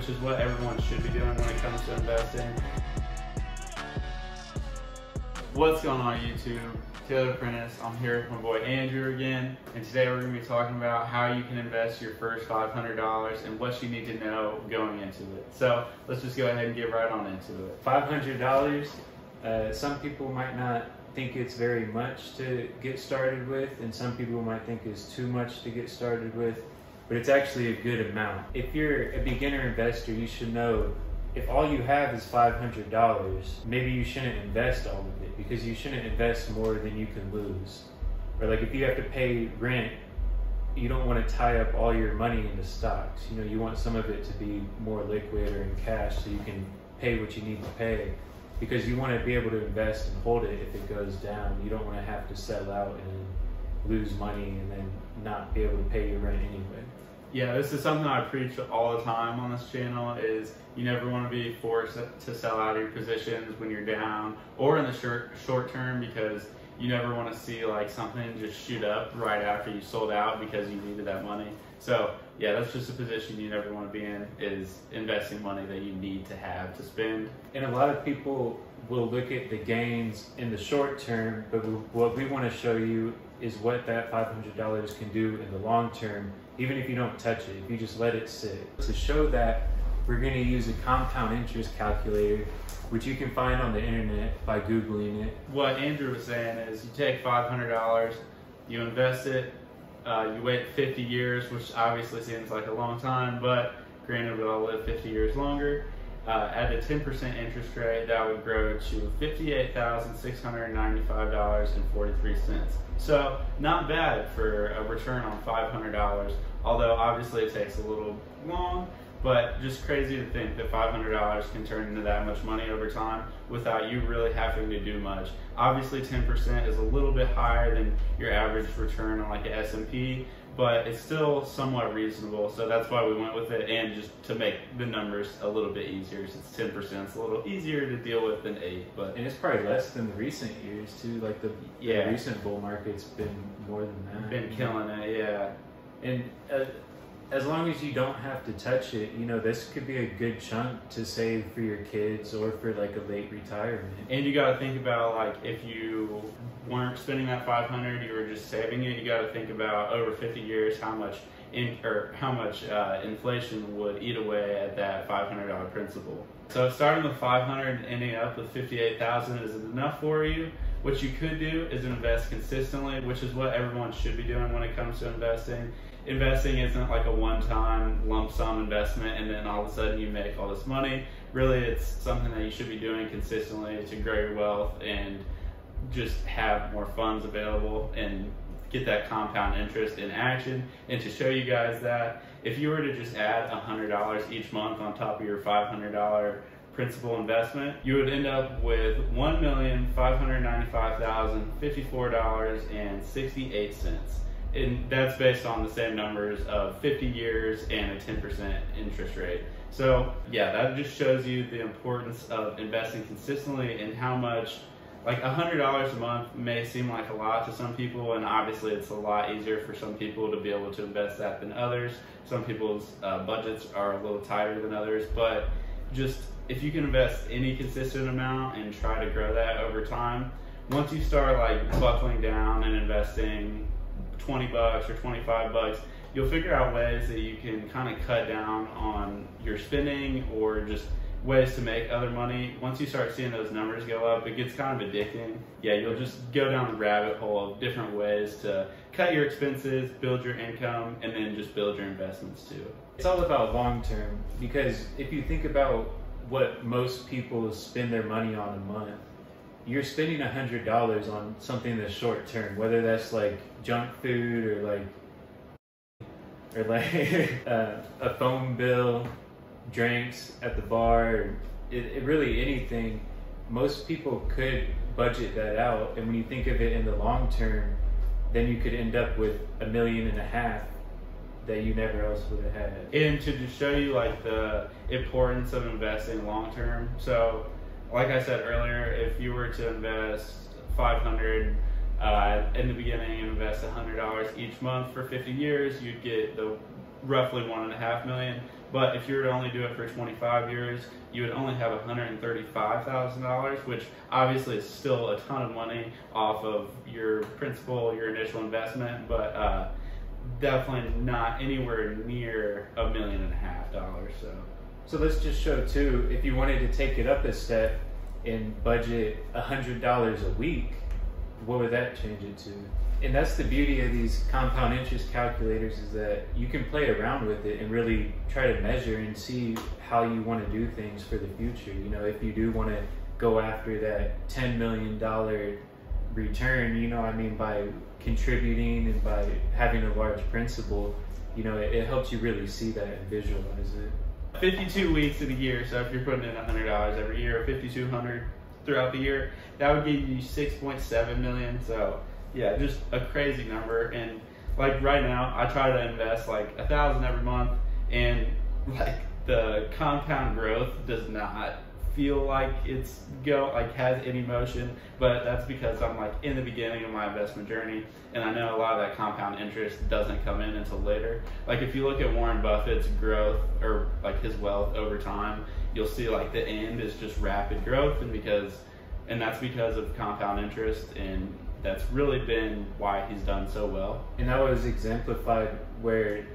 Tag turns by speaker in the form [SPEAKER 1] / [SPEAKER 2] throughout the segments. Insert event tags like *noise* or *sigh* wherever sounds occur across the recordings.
[SPEAKER 1] which is what everyone should be doing when it comes to investing. What's going on YouTube? Taylor Prentice. I'm here with my boy Andrew again, and today we're going to be talking about how you can invest your first $500 and what you need to know going into it. So let's just go ahead and get right on into it.
[SPEAKER 2] $500, uh, some people might not think it's very much to get started with, and some people might think it's too much to get started with, but it's actually a good amount. If you're a beginner investor, you should know if all you have is $500, maybe you shouldn't invest all of it because you shouldn't invest more than you can lose. Or like if you have to pay rent, you don't want to tie up all your money into stocks. You know, you want some of it to be more liquid or in cash so you can pay what you need to pay because you want to be able to invest and hold it if it goes down. You don't want to have to sell out and lose money and then not be able to pay your rent anyway.
[SPEAKER 1] Yeah, this is something I preach all the time on this channel is you never want to be forced to sell out of your positions when you're down or in the short short term because you never want to see like something just shoot up right after you sold out because you needed that money. So yeah, that's just a position you never want to be in is investing money that you need to have to spend.
[SPEAKER 2] And a lot of people will look at the gains in the short term, but what we want to show you is what that $500 can do in the long term, even if you don't touch it, if you just let it sit. To show that, we're going to use a compound interest calculator, which you can find on the internet by Googling it.
[SPEAKER 1] What Andrew was saying is you take $500, you invest it, uh, you wait 50 years, which obviously seems like a long time, but granted we'll all live 50 years longer. Uh, at a 10% interest rate, that would grow to $58,695.43. So not bad for a return on $500, although obviously it takes a little long, but just crazy to think that $500 can turn into that much money over time without you really having to do much. Obviously 10% is a little bit higher than your average return on like an S&P, but it's still somewhat reasonable. So that's why we went with it, and just to make the numbers a little bit easier, since ten percent is a little easier to deal with than eight. But
[SPEAKER 2] and it's probably less than the recent years too. Like the, yeah. the recent bull market's been more than that.
[SPEAKER 1] Been killing it, yeah.
[SPEAKER 2] And uh, as long as you don't have to touch it, you know, this could be a good chunk to save for your kids or for like a late retirement.
[SPEAKER 1] And you got to think about like if you weren't spending that 500, you were just saving it. You got to think about over 50 years how much in or how much uh, inflation would eat away at that $500 principal. So starting with 500 and ending up with 58,000 is it enough for you. What you could do is invest consistently, which is what everyone should be doing when it comes to investing investing isn't like a one-time lump sum investment and then all of a sudden you make all this money. Really, it's something that you should be doing consistently to grow your wealth and just have more funds available and get that compound interest in action. And to show you guys that, if you were to just add $100 each month on top of your $500 principal investment, you would end up with $1,595,054.68 and that's based on the same numbers of 50 years and a 10% interest rate. So yeah, that just shows you the importance of investing consistently and how much like $100 a month may seem like a lot to some people and obviously it's a lot easier for some people to be able to invest that than others. Some people's uh, budgets are a little tighter than others, but just if you can invest any consistent amount and try to grow that over time, once you start like buckling down and investing 20 bucks or 25 bucks, you'll figure out ways that you can kind of cut down on your spending or just ways to make other money. Once you start seeing those numbers go up, it gets kind of addicting. Yeah, you'll just go down the rabbit hole of different ways to cut your expenses, build your income, and then just build your investments too.
[SPEAKER 2] It's all about long term because if you think about what most people spend their money on a month, you're spending a hundred dollars on something that's short term, whether that's like junk food or like or like *laughs* uh, a phone bill, drinks at the bar, it, it really anything. Most people could budget that out, and when you think of it in the long term, then you could end up with a million and a half that you never else would have had.
[SPEAKER 1] And to just show you like the importance of investing long term, so like I said earlier, if you were to invest 500 uh, in the beginning and invest $100 each month for 50 years, you'd get the roughly one and a half million. But if you were to only do it for 25 years, you would only have $135,000, which obviously is still a ton of money off of your principal, your initial investment, but uh, definitely not anywhere near a million and a half dollars. So.
[SPEAKER 2] So let's just show too, if you wanted to take it up a step and budget a $100 a week, what would that change it to? And that's the beauty of these compound interest calculators is that you can play around with it and really try to measure and see how you want to do things for the future. You know, if you do want to go after that $10 million return, you know, I mean, by contributing and by having a large principal, you know, it, it helps you really see that and visualize it.
[SPEAKER 1] 52 weeks of the year, so if you're putting in $100 every year, 5,200 throughout the year, that would give you 6.7 million. So yeah, just a crazy number. And like right now, I try to invest like a thousand every month, and like the compound growth does not feel like it's go like has any motion but that's because i'm like in the beginning of my investment journey and i know a lot of that compound interest doesn't come in until later. Like if you look at warren buffett's growth or like his wealth over time you'll see like the end is just rapid growth and because and that's because of compound interest and that's really been why he's done so well.
[SPEAKER 2] And that was exemplified where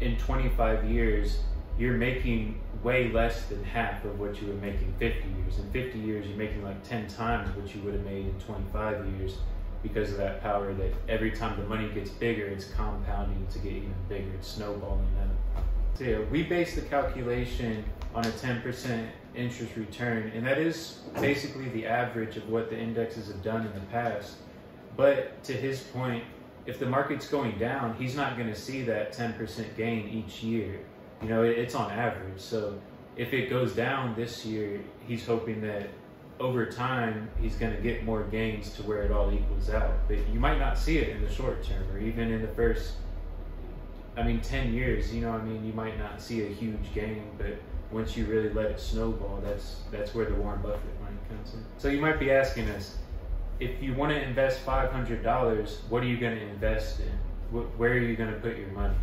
[SPEAKER 2] in 25 years you're making way less than half of what you were making 50 years. In 50 years, you're making like 10 times what you would have made in 25 years because of that power that every time the money gets bigger, it's compounding to get even bigger, it's snowballing up. So yeah, we base the calculation on a 10% interest return, and that is basically the average of what the indexes have done in the past. But to his point, if the market's going down, he's not going to see that 10% gain each year you know, it's on average. So if it goes down this year, he's hoping that over time he's going to get more gains to where it all equals out. But you might not see it in the short term or even in the first, I mean, 10 years, you know, I mean, you might not see a huge gain, but once you really let it snowball, that's that's where the Warren Buffett money comes in. So you might be asking us, if you want to invest $500, what are you going to invest in? Where are you going to put your money?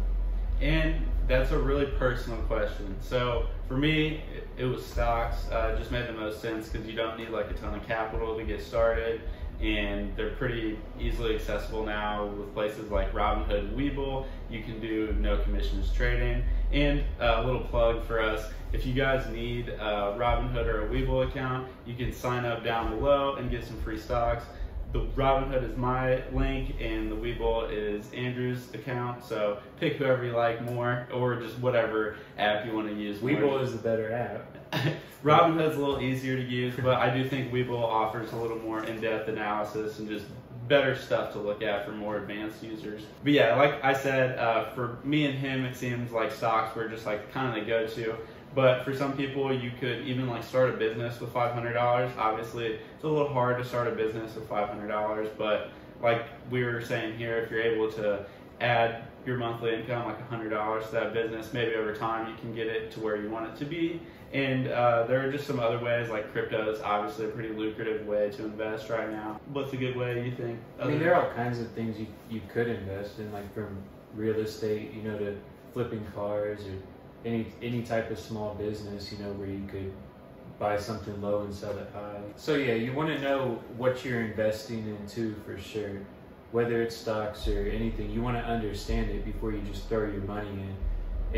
[SPEAKER 1] And that's a really personal question. So for me, it, was stocks. Uh, just made the most sense because you don't need like a ton of capital to get started, and they're pretty easily accessible now with places like Robinhood and Webull. You can do no commissions trading. And uh, a little plug for us: if you guys need a Robinhood or a Webull account, you can sign up down below and get some free stocks the Robinhood is my link and the Webull is Andrew's account. So pick whoever you like more or just whatever app you want to use.
[SPEAKER 2] Webull is the better app. *laughs*
[SPEAKER 1] Robinhood's a little easier to use, but I do think Webull offers a little more in-depth analysis and just better stuff to look at for more advanced users. But yeah, like I said, uh, for me and him, it seems like stocks were just like kind of the go-to. But for some people, you could even like start a business with $500. Obviously, it's a little hard to start a business with $500, but like we were saying here, if you're able to add your monthly income like $100 to that business, maybe over time you can get it to where you want it to be. And uh, there are just some other ways, like crypto is obviously a pretty lucrative way to invest right now. What's a good way you think?
[SPEAKER 2] I mean, there are all kinds of things you, you could invest in, like from real estate, you know, to flipping cars or any any type of small business, you know, where you could buy something low and sell it high. So yeah, you want to know what you're investing into for sure. Whether it's stocks or anything, you want to understand it before you just throw your money in.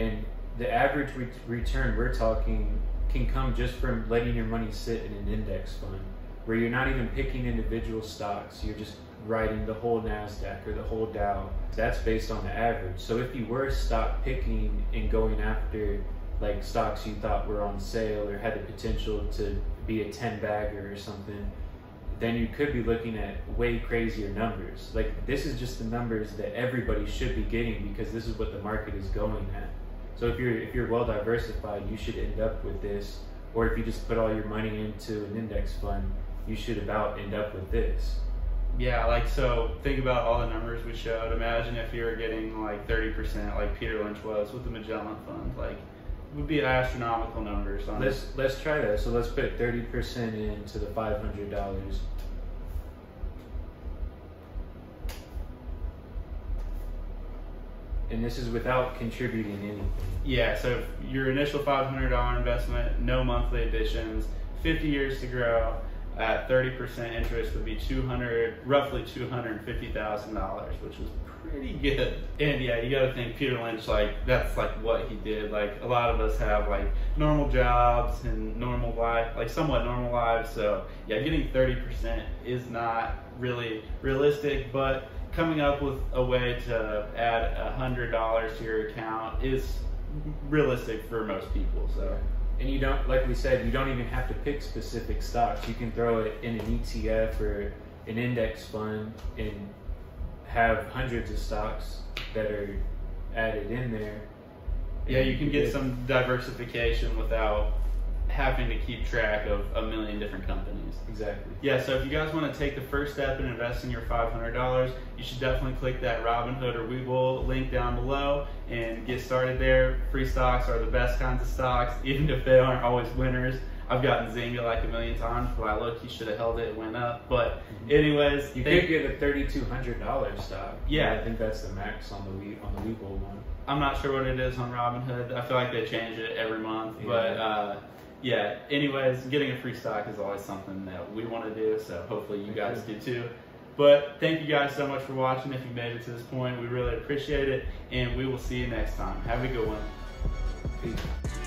[SPEAKER 2] And the average re- return we're talking can come just from letting your money sit in an index fund, where you're not even picking individual stocks. You're just writing the whole NASDAQ or the whole Dow. That's based on the average. So if you were stock picking and going after like stocks you thought were on sale or had the potential to be a 10 bagger or something, then you could be looking at way crazier numbers. Like this is just the numbers that everybody should be getting because this is what the market is going at. So if you're if you're well diversified, you should end up with this. Or if you just put all your money into an index fund, you should about end up with this.
[SPEAKER 1] Yeah, like so think about all the numbers we showed. Imagine if you were getting like 30% like Peter Lynch was with the Magellan Fund. Like it would be astronomical numbers on
[SPEAKER 2] Let's let's try that. So let's put 30% into the $500. And this is without contributing anything.
[SPEAKER 1] Yeah, so your initial $500 investment, no monthly additions, 50 years to grow at 30% interest would be 200, roughly $250,000, which is pretty good. And yeah, you got to think Peter Lynch, like that's like what he did. Like a lot of us have like normal jobs and normal life, like somewhat normal lives. So yeah, getting 30% is not really realistic, but coming up with a way to add $100 to your account is realistic for most people. So.
[SPEAKER 2] And you don't, like we said, you don't even have to pick specific stocks. You can throw it in an ETF or an index fund and have hundreds of stocks that are added in there.
[SPEAKER 1] Yeah, you can get some diversification without having to keep track of a million different companies.
[SPEAKER 2] Exactly.
[SPEAKER 1] Yeah, so if you guys want to take the first step in investing your $500, you should definitely click that Robinhood or Webull link down below and get started there. Free stocks are the best kinds of stocks, *laughs* even if they aren't always winners. I've gotten Zynga like a million times, but I look, he should have held it, it went up. But mm-hmm. anyways,
[SPEAKER 2] you could get a thirty-two hundred dollar stock.
[SPEAKER 1] Yeah,
[SPEAKER 2] I think that's the max on the we on the Webull one.
[SPEAKER 1] I'm not sure what it is on Robinhood. I feel like they change it every month, yeah. but uh, yeah. Anyways, getting a free stock is always something that we want to do. So hopefully you guys do too. But thank you guys so much for watching. If you made it to this point, we really appreciate it, and we will see you next time. Have a good one.
[SPEAKER 2] Peace.